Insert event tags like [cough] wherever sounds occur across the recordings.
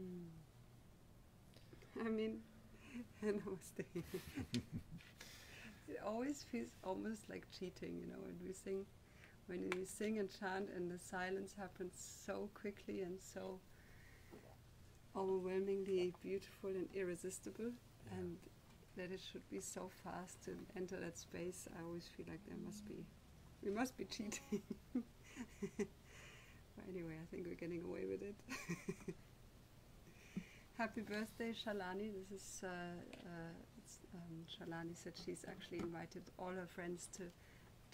Hmm. I mean, [laughs] namaste. [laughs] it always feels almost like cheating, you know, when we sing, when we sing and chant, and the silence happens so quickly and so overwhelmingly beautiful and irresistible, Yeah. and that it should be so fast to enter that space. I always feel like there must be, we must be cheating. [laughs] but anyway, I think we're getting away with it. Happy birthday, Shalani. This is, uh, uh, um, Shalani said she's actually invited all her friends to,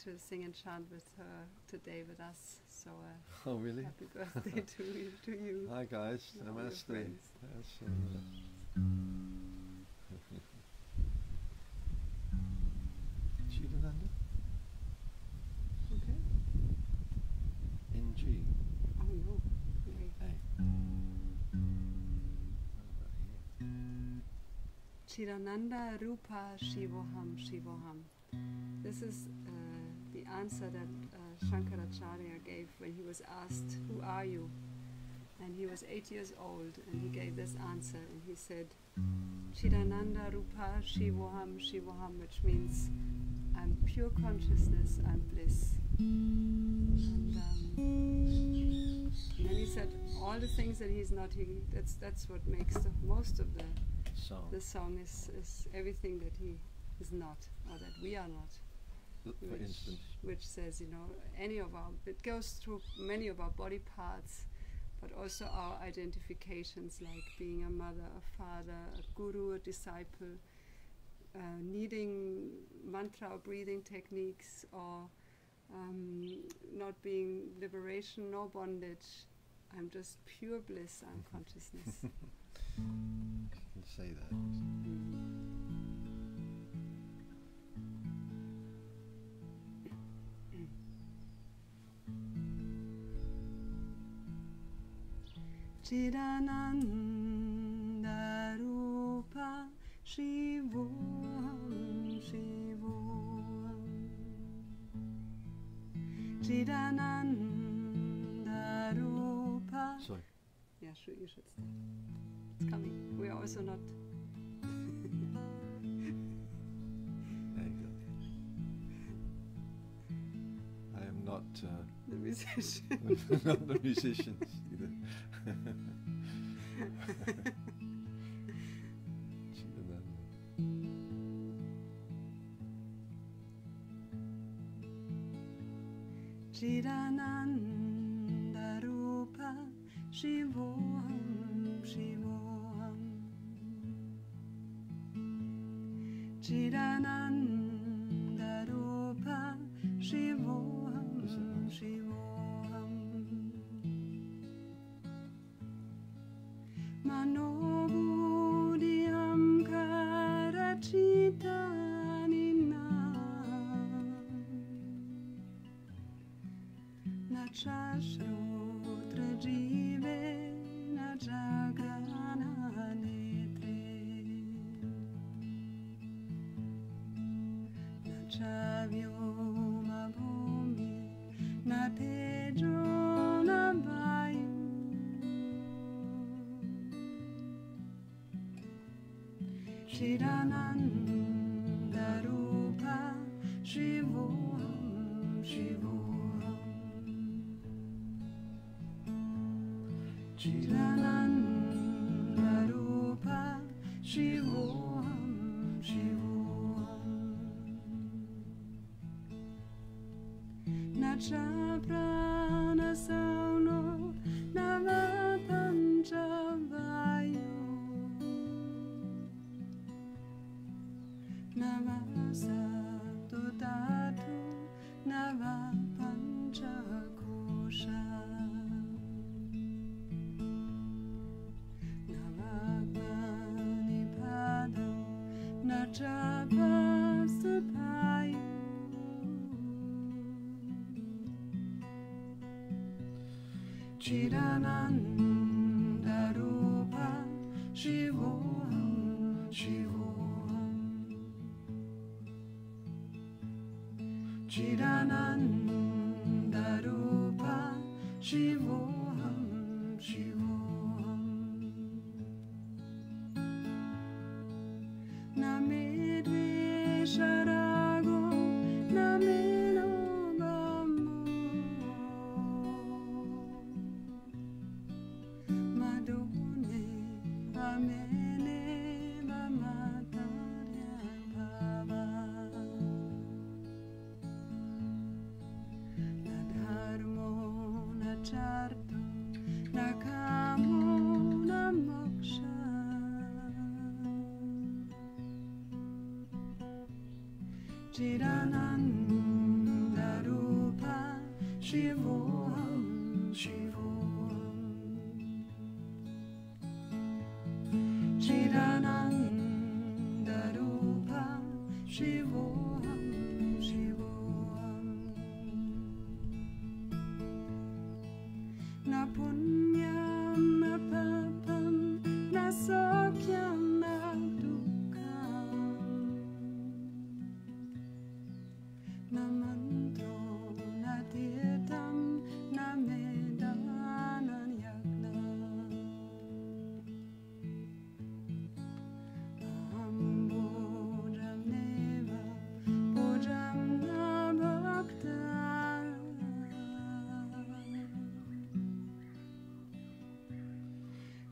to sing and chant with her today with us. So uh, Oh, really? happy birthday to you. To you. Hi, guys. and all your Namaste. Yes, Chidananda Rupa Shivoham Shivoham. This is uh, the answer that uh, Shankaracharya gave when he was asked, Who are you? And he was eight years old and he gave this answer and he said, Chidananda Rupa Shivoham Shivoham, which means I'm pure consciousness, I'm bliss. And, um, and then he said all the things that he's not, he, that's, that's what makes the most of the Song. the song is, is everything that he is not, or that we are not. L- For which, instance. which says, you know, any of our, it goes through many of our body parts, but also our identifications like being a mother, a father, a guru, a disciple, uh, needing mantra or breathing techniques, or um, not being liberation no bondage. I'm just pure bliss, [laughs] I'm consciousness. Can say that. Chidananda Rupa Shivoham Shivoham Chidananda Rupa Sorry. Yeah, sure, you should start. It's coming. We are also not. There you go. I am not uh, [laughs] The musician. [laughs] not the musicians either. [laughs] Nachashrotra jive Najagrana Chidananda Rupa Shivoham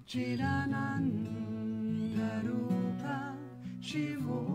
Chidanandarupa Shivoham Shivoham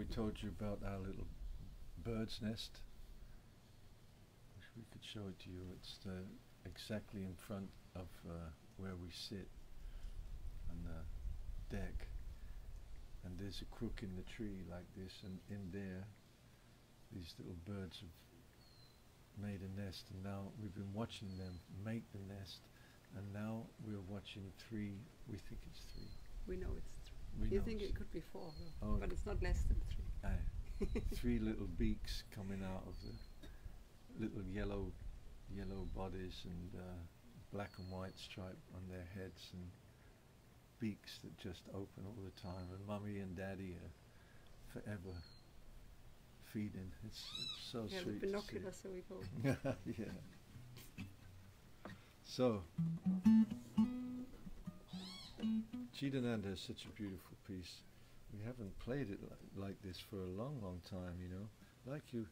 we told you about our little bird's nest. Wish we could show it to you. It's the, exactly in front of uh, where we sit on the deck. And there's a crook in the tree like this, and in there, these little birds have made a nest. And now we've been watching them make the nest, and now we're watching three. We think it's three. We know it's. We you think it could be four, Oh. but it's not less than three. Aye. [laughs] three little beaks coming out of the little yellow yellow bodies and uh, black and white stripe on their heads and beaks that just open all the time. And mummy and daddy are forever feeding. It's, it's so yeah, sweet. to see. binoculars, so we go. [laughs] yeah. So, Chidananda is such a beautiful piece. We haven't played it li- like this for a long, long time, you know. Like you,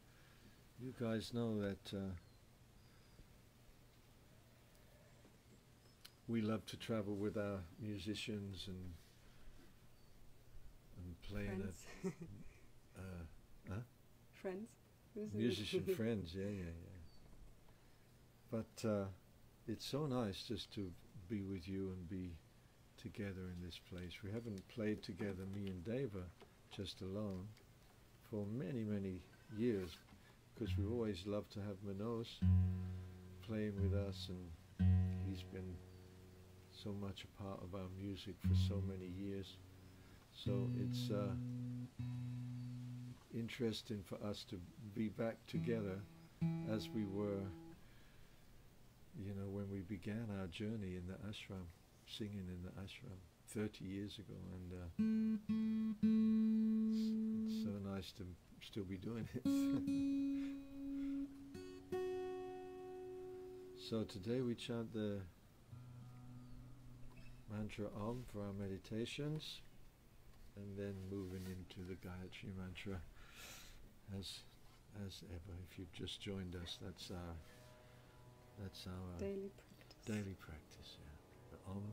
you guys know that uh, we love to travel with our musicians and and playing Friends. at [laughs] uh, huh? Friends. Who's musician [laughs] friends, yeah, yeah, yeah. But uh, it's so nice just to be with you and be together in this place. We haven't played together, me and Deva, just alone, for many, many years, because we always loved to have Manose playing with us, and he's been so much a part of our music for so many years. So it's uh, interesting for us to be back together as we were, you know, when we began our journey in the ashram, singing in the ashram 30 years ago. And uh, it's, it's so nice to still be doing it. [laughs] so today we chant the mantra Om for our meditations and then moving into the Gayatri mantra as as ever. If you've just joined us, that's our that's our Daily practice. daily practice. Yeah, the Om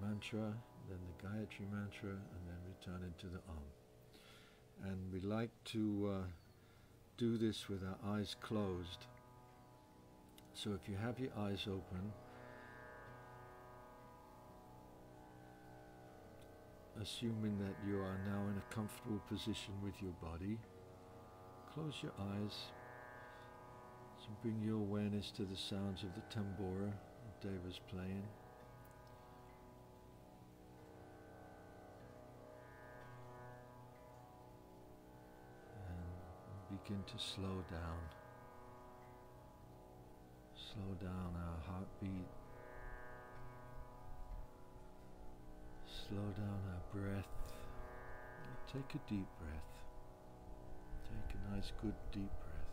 mantra, then the Gayatri mantra, and then return into the Om. And we like to uh, do this with our eyes closed. So if you have your eyes open, assuming that you are now in a comfortable position with your body, close your eyes. So bring your awareness to the sounds of the tambura that Deva's playing. Begin to slow down. Slow down our heartbeat. Slow down our breath. Take a deep breath. Take a nice, good, deep breath.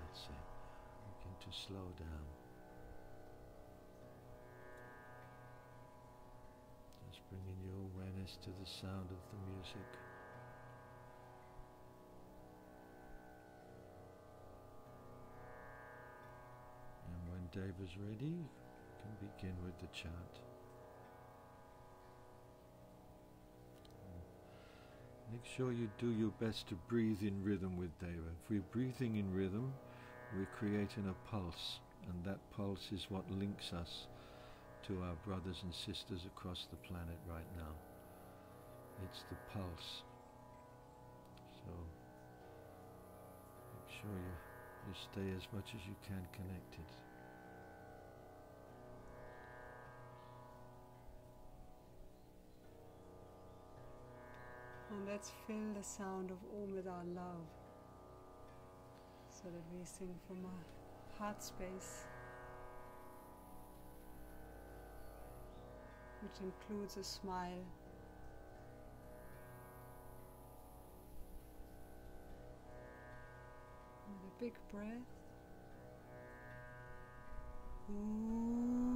That's it. Begin to slow down. Awareness to the sound of the music. And when Deva is ready, you can begin with the chant. Make sure you do your best to breathe in rhythm with Deva. If we're breathing in rhythm, we're creating a pulse, and that pulse is what links us to our brothers and sisters across the planet right now. It's the pulse. So make sure you, you stay as much as you can connected. And let's fill the sound of Om with our love. So that we sing from our heart space. Which includes a smile. Big breath. the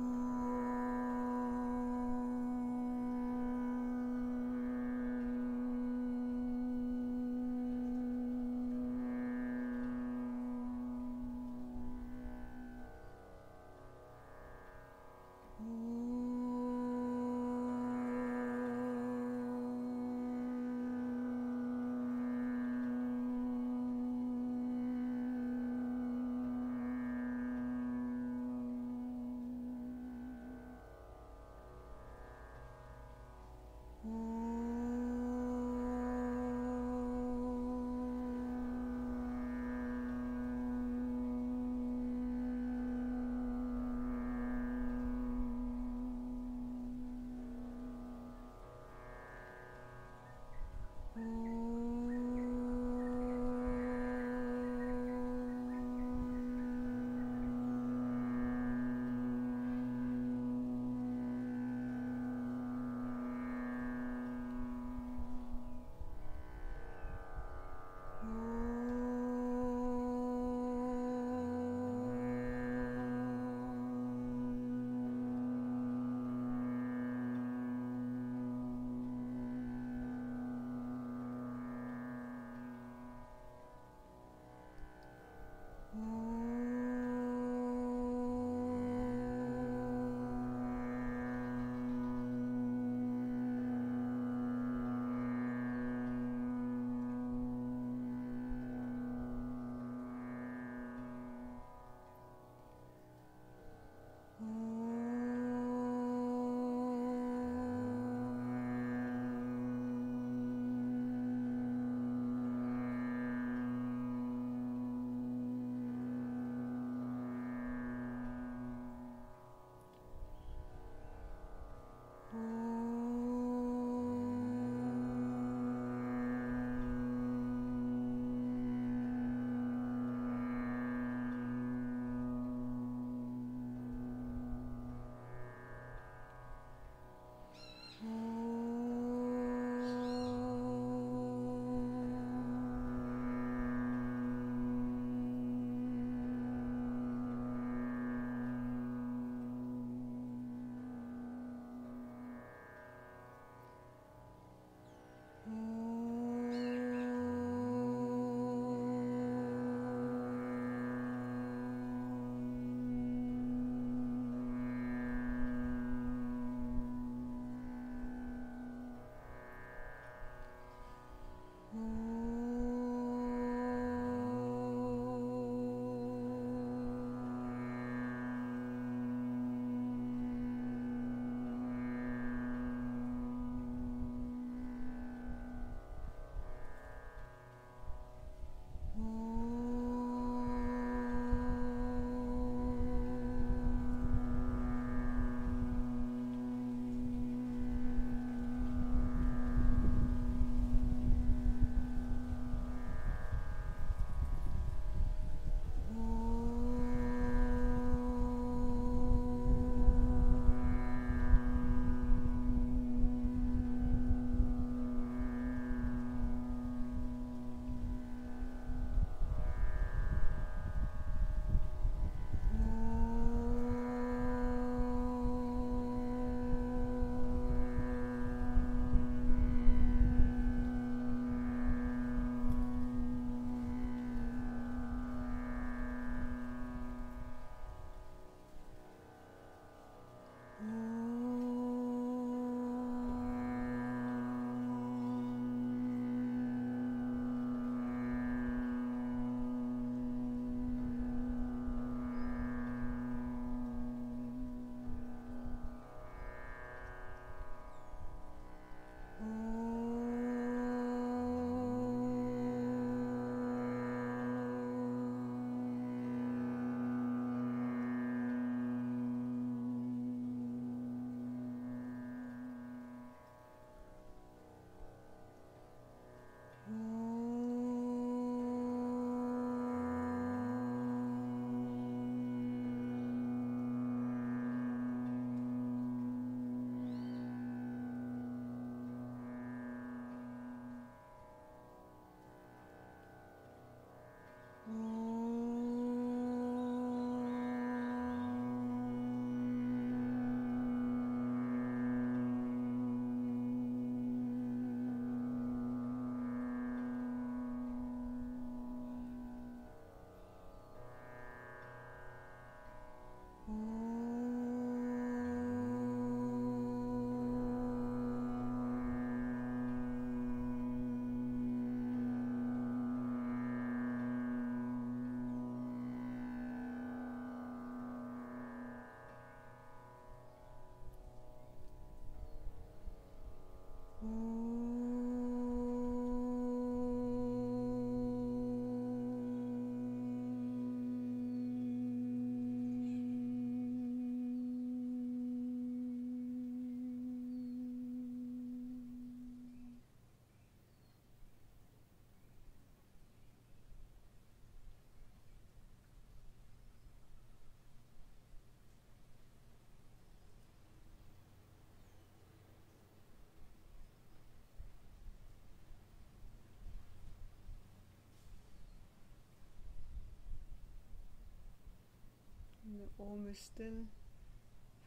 Is still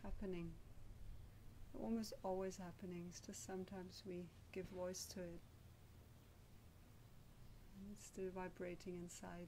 happening. Almost always happening, it's just sometimes we give voice to it. And it's still vibrating inside.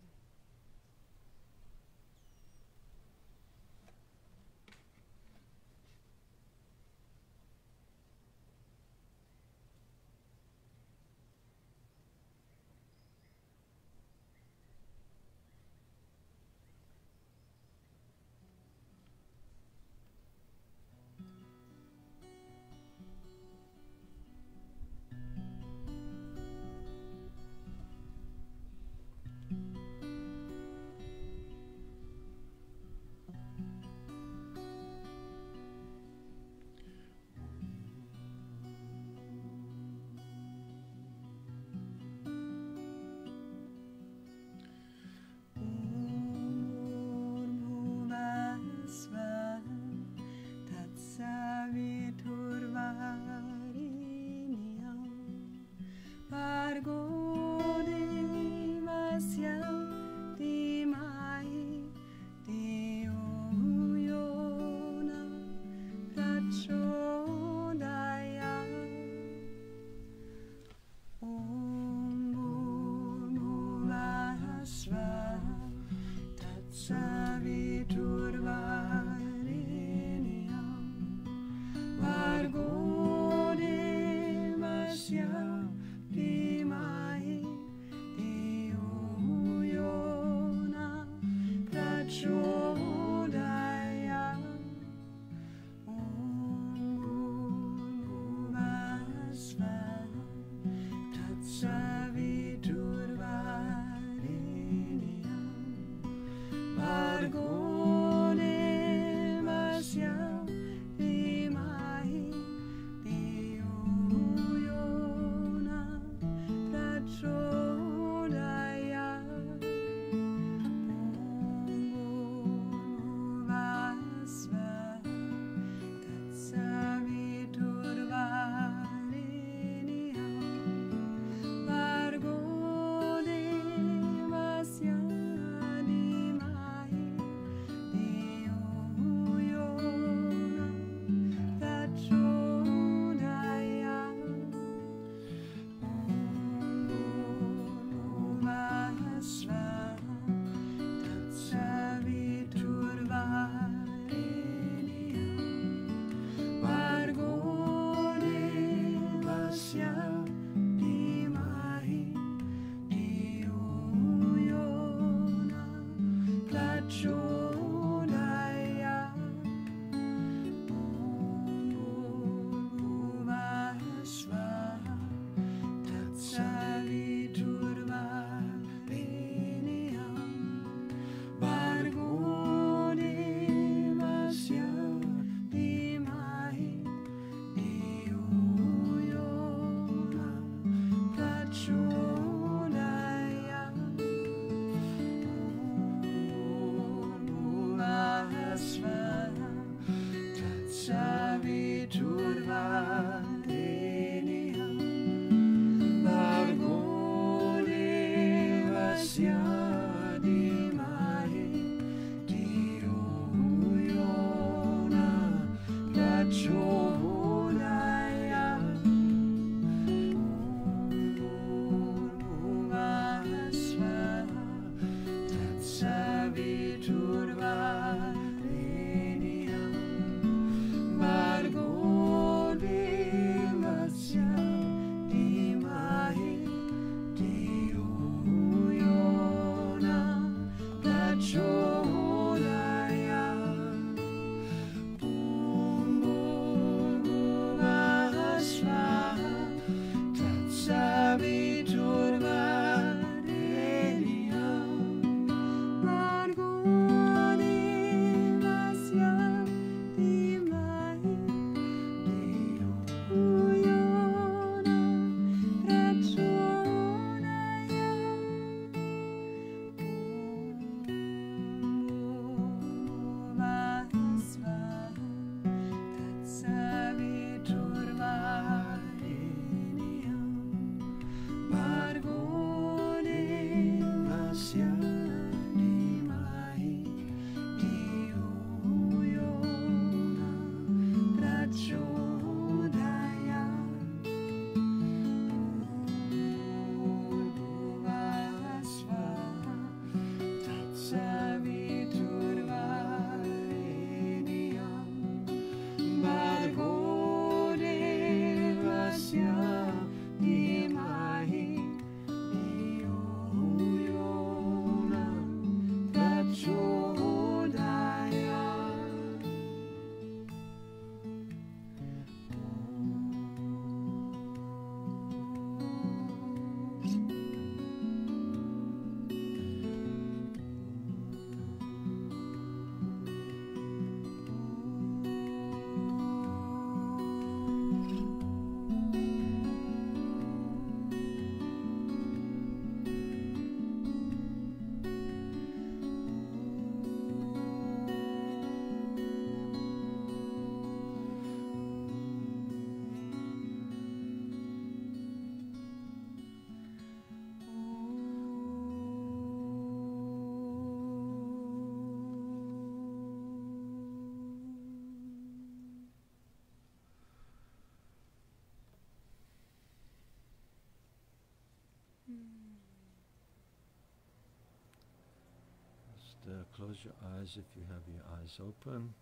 Uh, close your eyes if you have your eyes open.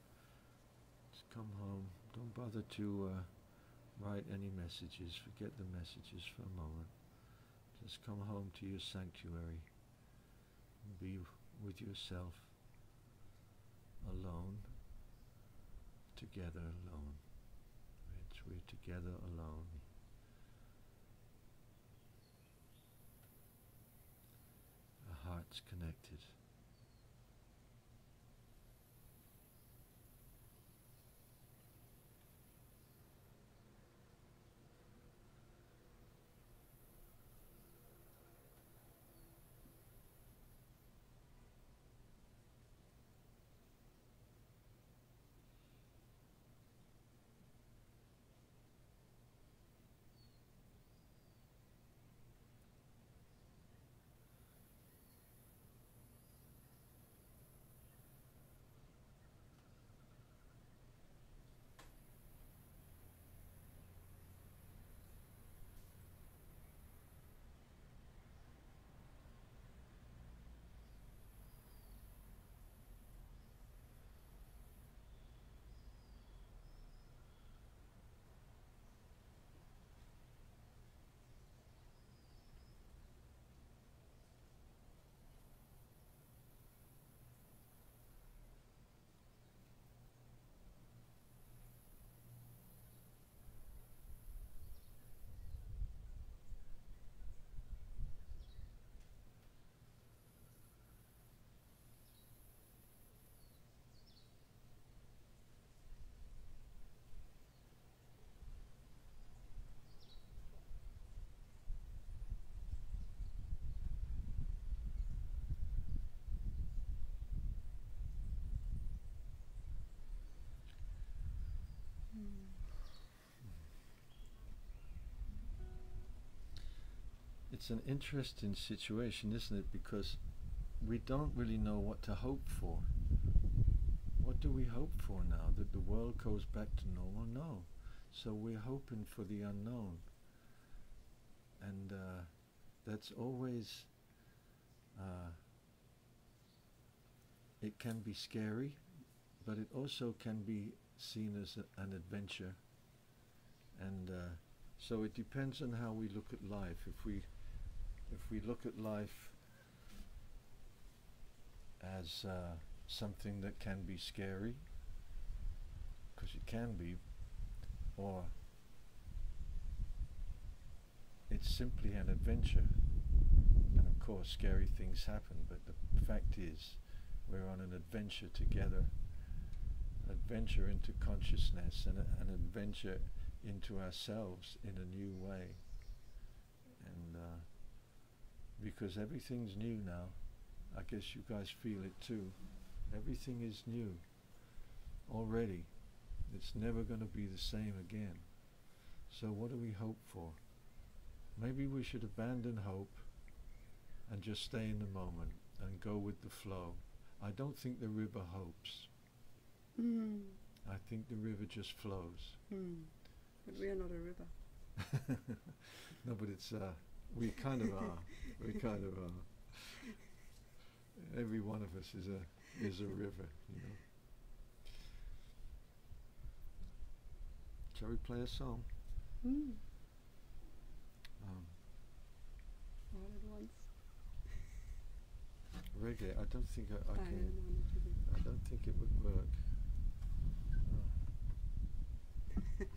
Just come home. Don't bother to uh, write any messages. Forget the messages for a moment. Just come home to your sanctuary. Be with yourself alone, together alone. We're together alone. Our hearts connected. It's an interesting situation, isn't it? Because we don't really know what to hope for. What do we hope for now? That the world goes back to normal? No. So we're hoping for the unknown. And uh, that's always, uh, it can be scary, but it also can be seen as a, an adventure. And uh, so it depends on how we look at life. If we if we look at life as uh, something that can be scary, because it can be, or it's simply an adventure. And of course, scary things happen, but the fact is, we're on an adventure together adventure into consciousness and a, an adventure into ourselves in a new way. Because everything's new now, I guess you guys feel it too. Everything is new already. It's never going to be the same again. So, what do we hope for? Maybe we should abandon hope and just stay in the moment and go with the flow. I don't think the river hopes. Mm. I think the river just flows. Mm. But we are not a river. [laughs] no, but it's uh, we kind of are. We kind of are. Every one of us is a is a river, you know. Shall we play a song? Mm. Um, All at once. reggae. I don't think I, I I can. don't want to do. I don't think it would work. [laughs]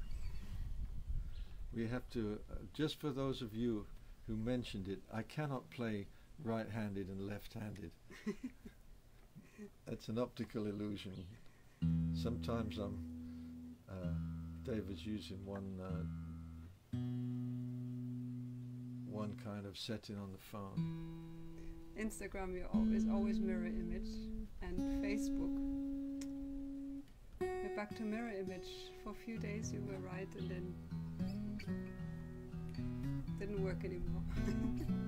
We have to, uh, just for those of you who mentioned it, I cannot play right-handed and left-handed. [laughs] That's an optical illusion. Sometimes I'm, uh, David's using one, uh, one kind of setting on the phone. Instagram is always mirror image, and Facebook. We're back to mirror image. For a few days you were right, and then didn't work anymore. [laughs]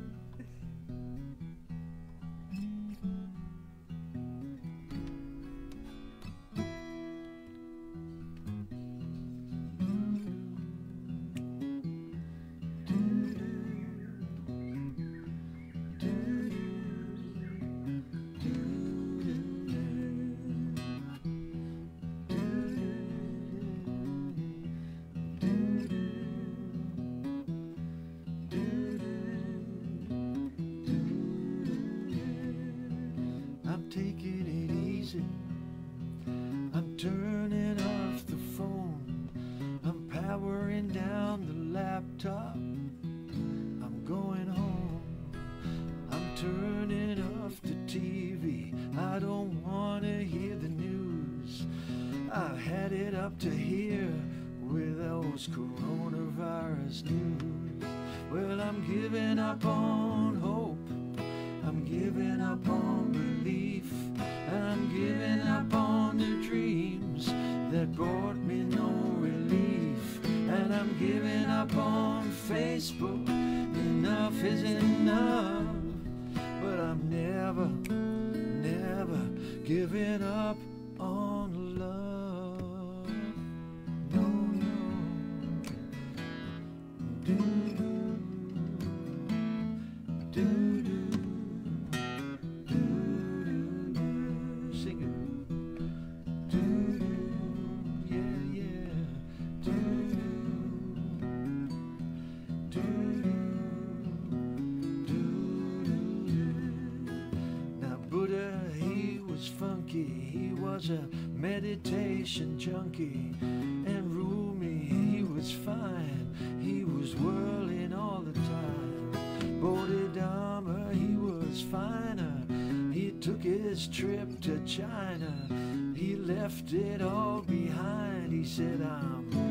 giving up his trip to China. He left it all behind. He said, I'm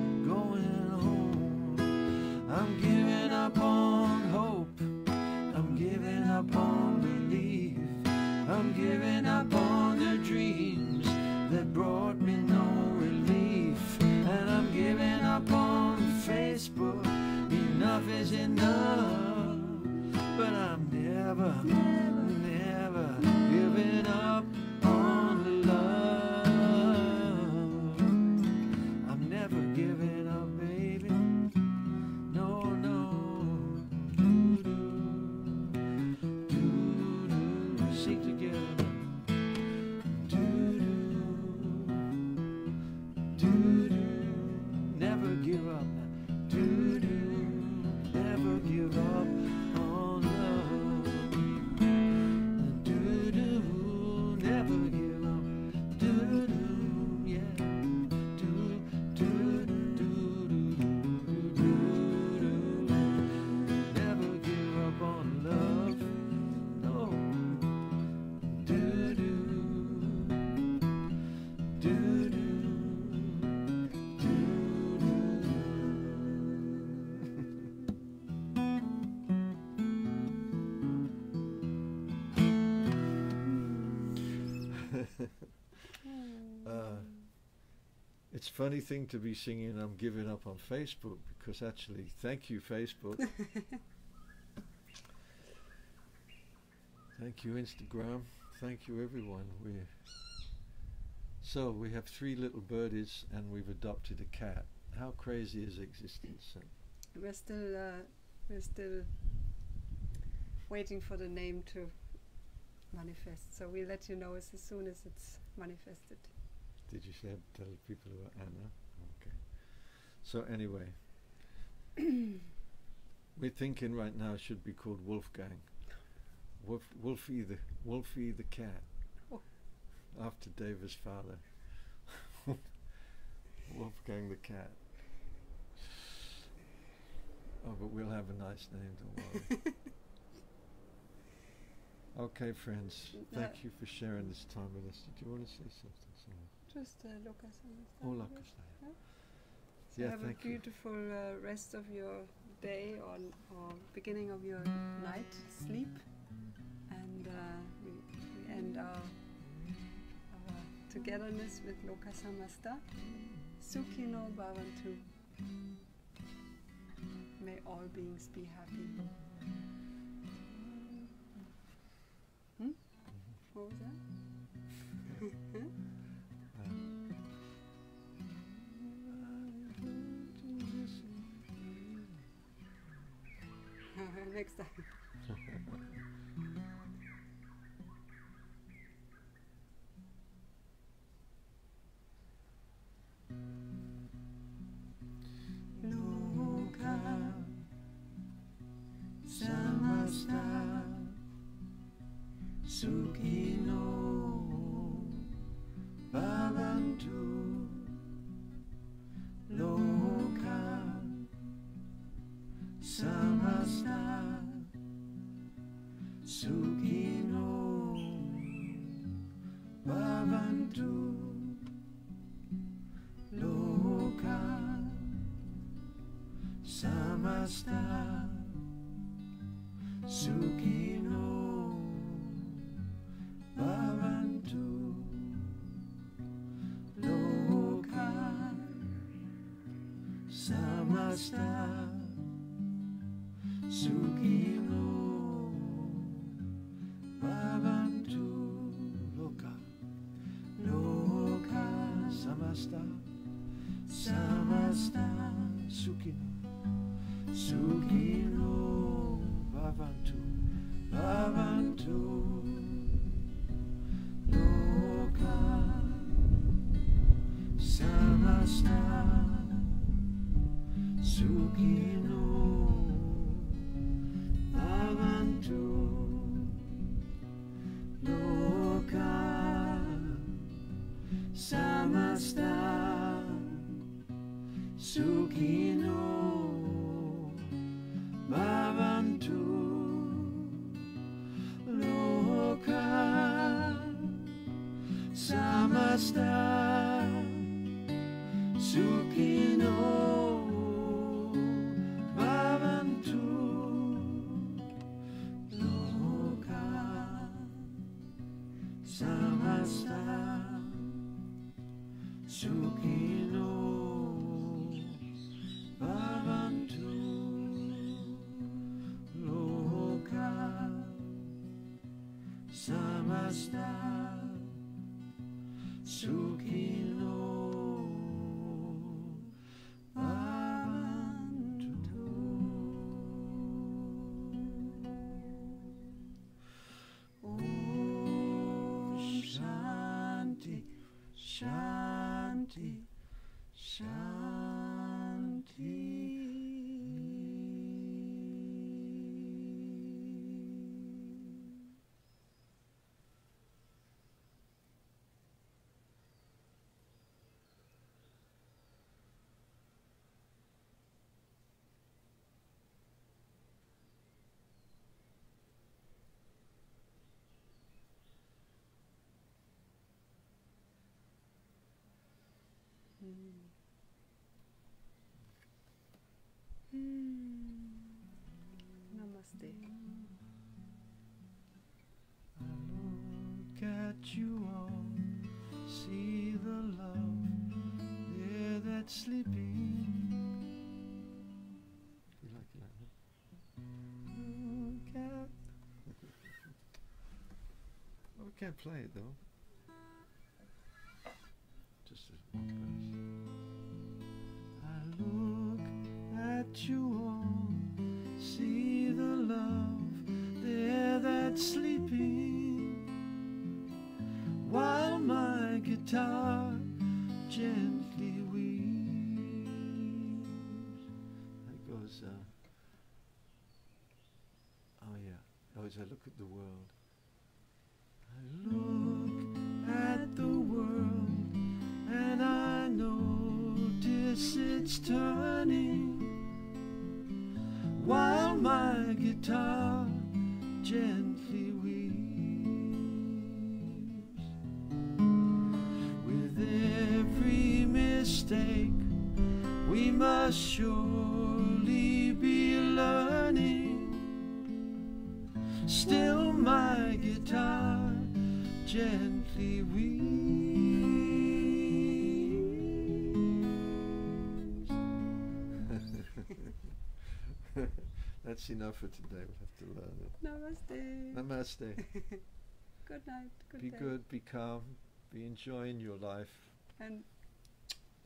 funny thing to be singing I'm giving up on Facebook because actually thank you Facebook. [laughs] Thank you Instagram. Thank you everyone. We so we have three little birdies and we've adopted a cat. How crazy is existence We're still uh, we're still waiting for the name to manifest. So we'll let you know as soon as it's manifested. Did you say tell people about Anna? Okay. So anyway, [clears throat] we're thinking right now should be called Wolfgang. Wolf, Wolfie the Wolfie the cat, Oh. after David's father. [laughs] Wolfgang the cat. Oh, but we'll have a nice name. Don't worry. [laughs] okay, friends. Thank you for sharing this time with us. Did you want to say something? Just uh, on the Oh. Lukas. Yeah. So Yeah, have a beautiful uh, rest of your day or, or beginning of your night sleep. And uh, we, we end our, our togetherness with Loka Samasta. Sukhino Bhavantu. May all beings be happy. Hmm? What was that? [laughs] Next time. Sukhino bhavantu loka samasta sukhino bhavantu loka samasta Sukhino bhavantu loka samasta sukhino sukhino Hmm. Namaste. Look at you all, see the love there that's sleeping. You like that? Look at. well, we can't play it though. Just a one you all, see the love there that's sleeping, while my guitar gently guitar gently weeps. With every mistake, we must surely That's enough for today. We'll have to learn it. Namaste. Namaste. [laughs] good night. Good be day. good. Be calm. Be enjoying your life. And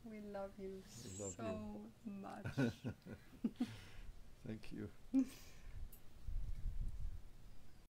we love you We love so much. [laughs] Thank you. [laughs]